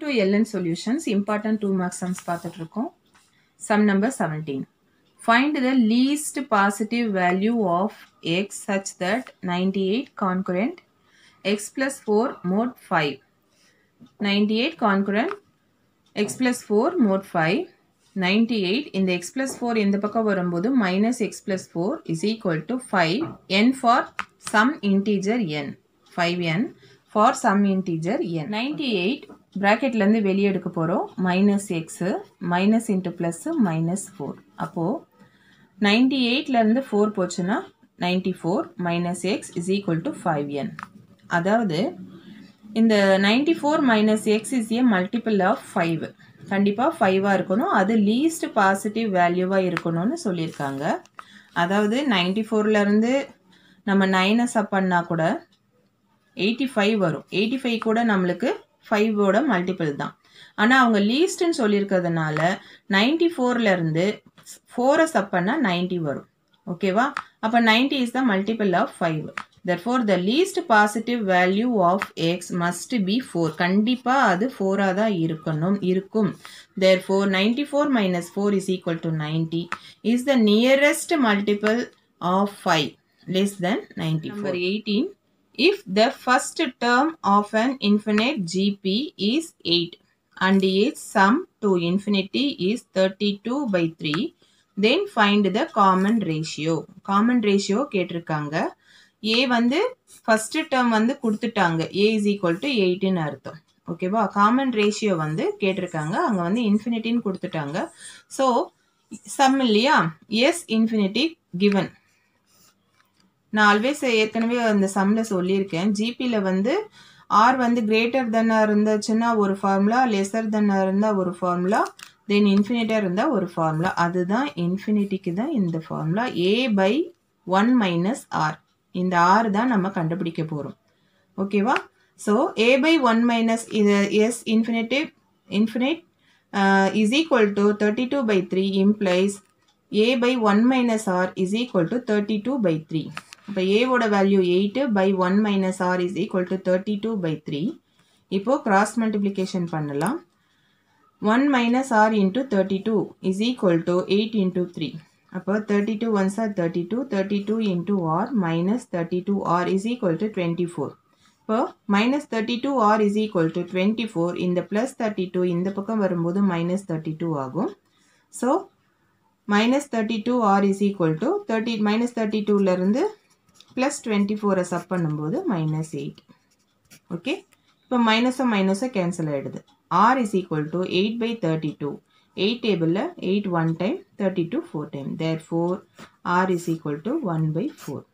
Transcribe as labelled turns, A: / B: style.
A: Welcome to LN solutions important two mark sums பார்த்துட்டு இருக்கோம் sum number seventeen find the least positive value of x such that ninety eight congruent x plus four mod five ninety eight congruent x plus four mod five ninety eight இந்த x plus four இந்த பக்கம் வரும்போது minus x plus four is equal to five n for some integer n five n for some integer n ninety eight ப்ராக்கெட்லேருந்து வெளியே எடுக்க போகிறோம் minus x minus into plus minus four அப்போது ninety எயிட்லேருந்து four போச்சுன்னா ninety four minus x is equal to five n அதாவது இந்த ninety four minus x is a multiple of five கண்டிப்பாக ஃபைவாக இருக்கணும். அது லீஸ்ட் பாசிட்டிவ் வேல்யூவாக இருக்கணும்னு சொல்லியிருக்காங்க. அதாவது நைன்டி ஃபோர்லேருந்து நம்ம நைனை சப் பண்ணால் கூட எயிட்டி ஃபைவ் வரும். எயிட்டி ஃபைவ் கூட நம்மளுக்கு ஃபைவோட மல்டிபிள் தான். ஆனால் அவங்க லீஸ்ட்னு சொல்லியிருக்கிறதுனால நைன்டி ஃபோர்லேருந்து ஃபோரை சப் பண்ணால் நைன்ட்டி வரும். ஓகேவா அப்போ ninety is the multiple of five therefore the least positive value of x must be four கண்டிப்பாக அது ஃபோராக தான் இருக்கணும் இருக்கும். Therefore ninety four minus four is equal to ninety is the nearest multiple of five less than ninety four eighteen if the first term of an infinite gp is 8 and its sum to infinity is 32 by 3 then find the common ratio. Common ratio கேட்டிருக்காங்க. A வந்து first term வந்து கொடுத்துட்டாங்க. A is equal to எயிட்டுன்னு அர்த்தம். ஓகேவா common ratio வந்து கேட்டிருக்காங்க. அங்கே வந்து இன்ஃபினிட்டின்னு கொடுத்துட்டாங்க. ஸோ சம் இல்லையா? எஸ் இன்ஃபினிட்டி கிவன் நான் ஆல்வேஸ் ஏற்கனவே அந்த சம்மில் சொல்லியிருக்கேன். ஜிபியில் வந்து ஆர் வந்து கிரேட்டர் தென்னாக இருந்துச்சுன்னா ஒரு ஃபார்முலா லெஸர் தென்னாக இருந்தால் ஒரு ஃபார்முலா தென் இன்ஃபினிட்டாக இருந்தால் ஒரு ஃபார்முலா அதுதான் இன்ஃபினிட்டிக்கு தான் இந்த formula a by one minus r இந்த ஆர் தான் நம்ம கண்டுபிடிக்க போகிறோம் ஓகேவா so a by one minus இது S infinitive infinite is equal to thirty two by three implies a by one minus r is equal to thirty two by three இப்போ ஏவோட value eight by one minus r is equal to thirty two by three இப்போது cross multiplication பண்ணலாம். One minus r into thirty two is equal to eight into three அப்போ thirty two ones are thirty two thirty two into r minus thirty two r is equal to twenty four இப்போ minus thirty two r is equal to twenty four இந்த plus thirty two இந்த பக்கம் வரும்போது minus thirty two ஆகும். So minus thirty two r is equal to thirty minus thirty டூலேருந்து plus twenty ஃபோரை sub பண்ணும்போது minus eight okay இப்போ மைனஸை மைனஸை கேன்சல் ஆகிடுது r is equal to eight by thirty two eight டேபிளில் eight one time thirty two four time therefore r is equal to one by four